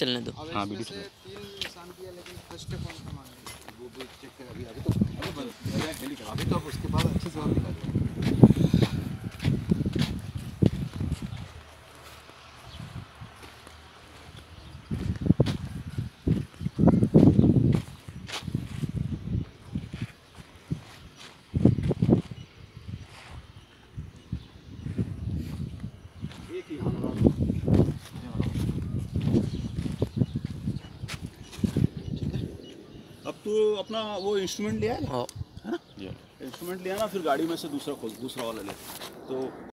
चलने दो। हाँ, वीडियो से तीन निशान किया लेकिन फ़र्स्ट कौन सा मान वो भी चेक कर अभी अभी तो अभी बंद। अभी तो उसके बाद अच्छे से निकाल एक ही अब तू अपना वो इंस्ट्रूमेंट लिया है। हाँ? इंस्ट्रूमेंट लिया ना फिर गाड़ी में से दूसरा खोल दूसरा वाला ले। तो